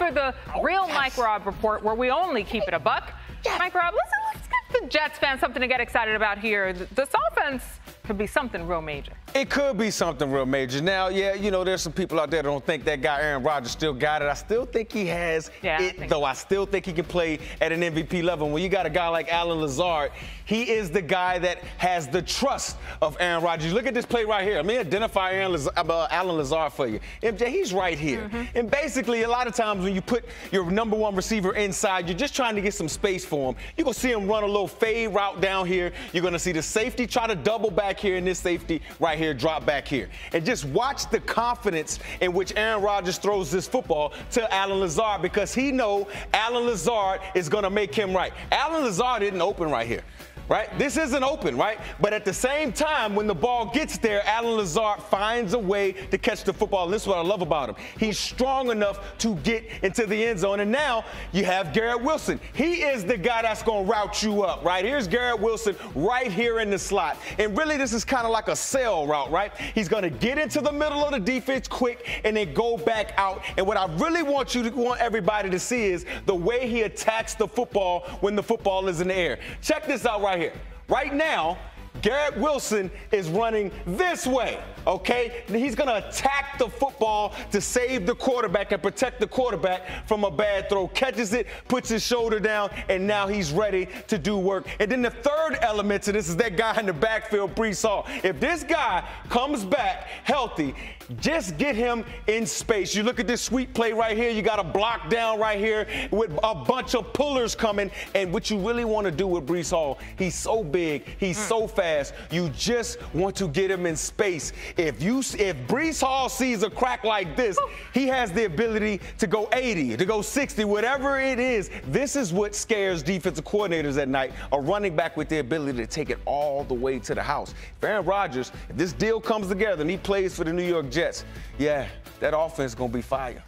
for the Oh, real yes. Mike Rob report, where we only keep it a buck. Mike Rob, listen, let's give the Jets fans something to get excited about here. Th- This offense could be something real major. It could be something real major. Now, yeah, you know, there's some people out there that don't think that guy Aaron Rodgers still got it. I still think he has Yeah, it, think though. so. I still think he can play at an MVP level. When you got a guy like Allen Lazard, he is the guy that has the trust of Aaron Rodgers. Look at this play right here. Let me identify Aaron Laz- uh, Allen Lazard for you. MJ, he's right here. Mm-hmm. And basically, a lot of times when you put your number one receiver inside, you're just trying to get some space for him. You're going to see him run a little fade route down here. You're going to see the safety try to double back here, and this safety right here drop back here. And just watch the confidence in which Aaron Rodgers throws this football to Allen Lazard because he know Allen Lazard is going to make him right. Allen Lazard didn't open right here right? This isn't open, right? But at the same time, when the ball gets there, Allen Lazard finds a way to catch the football. And this is what I love about him. He's strong enough to get into the end zone. And now you have Garrett Wilson. He is the guy that's going to route you up, right? Here's Garrett Wilson right here in the slot. And really, this is kind of like a sail route, right? He's going to get into the middle of the defense quick and then go back out. And what I really want you to want everybody to see is the way he attacks the football when the football is in the air. Check this out right here. Right now, Garrett Wilson is running this way, okay? He's gonna attack the football to save the quarterback and protect the quarterback from a bad throw. Catches it, puts his shoulder down, and now he's ready to do work. And then the third element to this is that guy in the backfield, Breece Hall. If this guy comes back healthy, just get him in space. You look at this sweet play right here. You got a block down right here with a bunch of pullers coming. And what you really want to do with Breece Hall, he's so big, he's so fast. You just want to get him in space. If you if Breece Hall sees a crack like this, he has the ability to go 80, to go 60, whatever it is. This is what scares defensive coordinators at night. A running back with the ability to take it all the way to the house. If Aaron Rodgers, if this deal comes together and he plays for the New York Jets, yeah, that offense is gonna be fire.